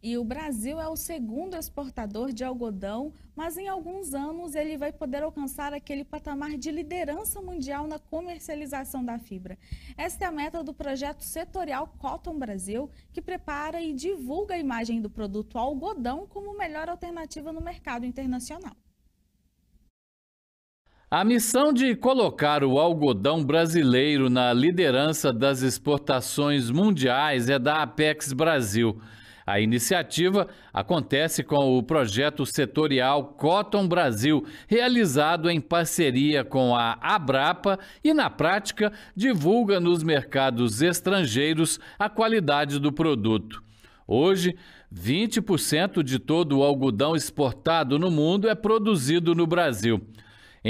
E o Brasil é o segundo exportador de algodão, mas em alguns anos ele vai poder alcançar aquele patamar de liderança mundial na comercialização da fibra. Esta é a meta do projeto setorial Cotton Brasil, que prepara e divulga a imagem do produto algodão como melhor alternativa no mercado internacional. A missão de colocar o algodão brasileiro na liderança das exportações mundiais é da Apex Brasil. A iniciativa acontece com o projeto setorial Cotton Brasil, realizado em parceria com a Abrapa e, na prática, divulga nos mercados estrangeiros a qualidade do produto. Hoje, 20% de todo o algodão exportado no mundo é produzido no Brasil.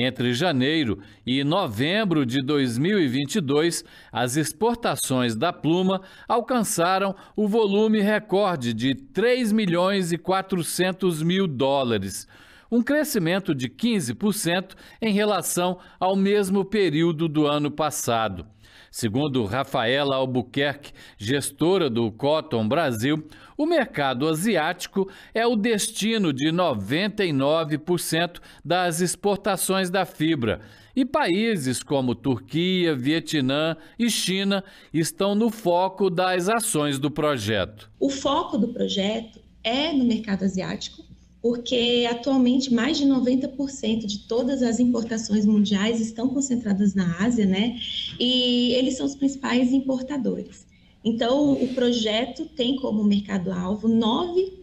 Entre janeiro e novembro de 2022, as exportações da pluma alcançaram o volume recorde de 3 milhões e 400 mil dólares, um crescimento de 15% em relação ao mesmo período do ano passado. Segundo Rafaela Albuquerque, gestora do Cotton Brasil, o mercado asiático é o destino de 99% das exportações da fibra. E países como Turquia, Vietnã e China estão no foco das ações do projeto. O foco do projeto é no mercado asiático, porque atualmente mais de 90% de todas as importações mundiais estão concentradas na Ásia, né? E eles são os principais importadores. Então, o projeto tem como mercado-alvo nove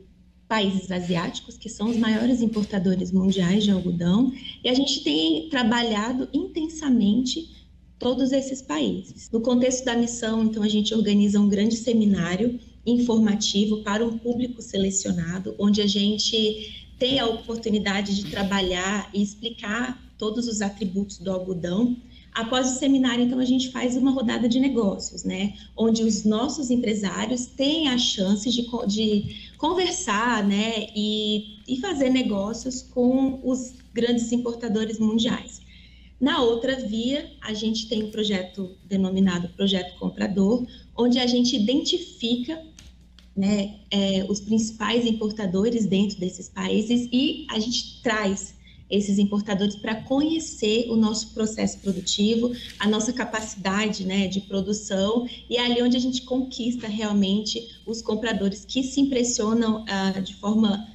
países asiáticos, que são os maiores importadores mundiais de algodão, e a gente tem trabalhado intensamente todos esses países. No contexto da missão, então, a gente organiza um grande seminário informativo para um público selecionado, onde a gente tem a oportunidade de trabalhar e explicar todos os atributos do algodão. Após o seminário, então, a gente faz uma rodada de negócios, né? Onde os nossos empresários têm a chance de, de conversar, né? E, e fazer negócios com os grandes importadores mundiais. Na outra via, a gente tem um projeto denominado Projeto Comprador, onde a gente identifica né, é, os principais importadores dentro desses países e a gente traz esses importadores para conhecer o nosso processo produtivo, a nossa capacidade né, de produção, e é ali onde a gente conquista realmente os compradores que se impressionam uh, de forma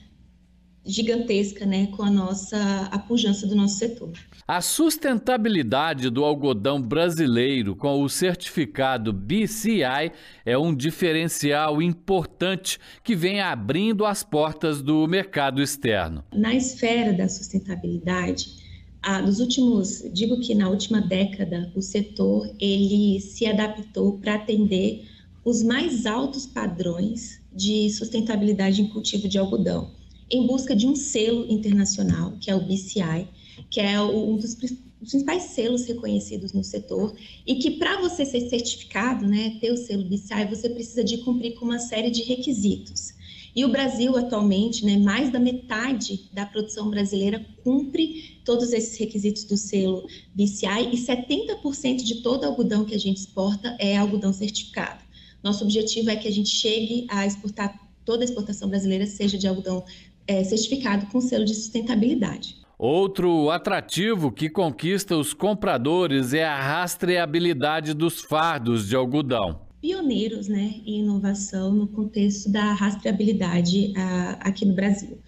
gigantesca né, com a nossa a pujança do nosso setor. A sustentabilidade do algodão brasileiro com o certificado BCI é um diferencial importante que vem abrindo as portas do mercado externo. Na esfera da sustentabilidade, ah, nos últimos, digo que na última década, o setor ele se adaptou para atender os mais altos padrões de sustentabilidade em cultivo de algodão em busca de um selo internacional, que é o BCI, que é um dos principais selos reconhecidos no setor, e que para você ser certificado, né, ter o selo BCI, você precisa de cumprir com uma série de requisitos. E o Brasil, atualmente, né, mais da metade da produção brasileira cumpre todos esses requisitos do selo BCI e 70% de todo algodão que a gente exporta é algodão certificado. Nosso objetivo é que a gente chegue a exportar, toda a exportação brasileira seja de algodão é, certificado com selo de sustentabilidade. Outro atrativo que conquista os compradores é a rastreabilidade dos fardos de algodão. Pioneiros né, em inovação no contexto da rastreabilidade uh, aqui no Brasil.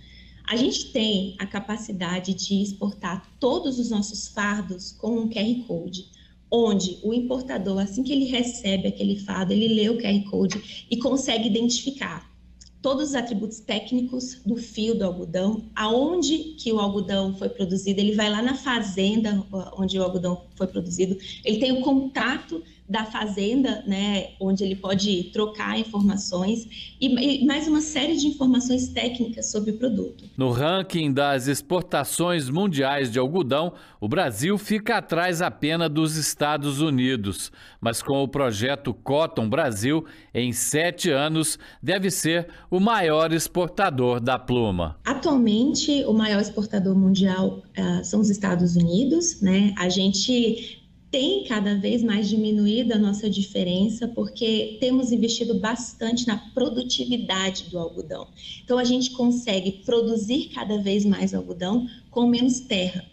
A gente tem a capacidade de exportar todos os nossos fardos com um QR Code, onde o importador, assim que ele recebe aquele fardo, ele lê o QR Code e consegue identificar todos os atributos técnicos do fio do algodão, aonde que o algodão foi produzido, ele vai lá na fazenda onde o algodão foi produzido, ele tem o contato da fazenda, né, onde ele pode trocar informações e, e, mais uma série de informações técnicas sobre o produto. No ranking das exportações mundiais de algodão, o Brasil fica atrás apenas dos Estados Unidos, mas com o projeto Cotton Brasil, em sete anos, deve ser o maior exportador da pluma. Atualmente, o maior exportador mundial uh, são os Estados Unidos, né? A gente tem cada vez mais diminuído a nossa diferença, porque temos investido bastante na produtividade do algodão. Então, a gente consegue produzir cada vez mais algodão com menos terra.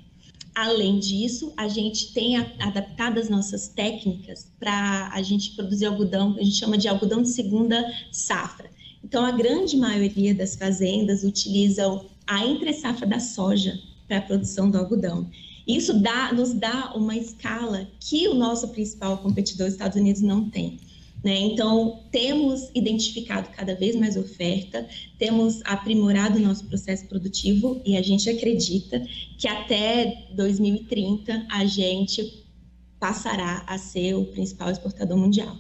Além disso, a gente tem adaptado as nossas técnicas para a gente produzir algodão, que a gente chama de algodão de segunda safra. Então, a grande maioria das fazendas utilizam a entre-safra da soja para a produção do algodão. Isso dá, nos dá uma escala que o nosso principal competidor, Estados Unidos, não tem. Né? Então, temos identificado cada vez mais oferta, temos aprimorado o nosso processo produtivo e a gente acredita que até 2030 a gente passará a ser o principal exportador mundial.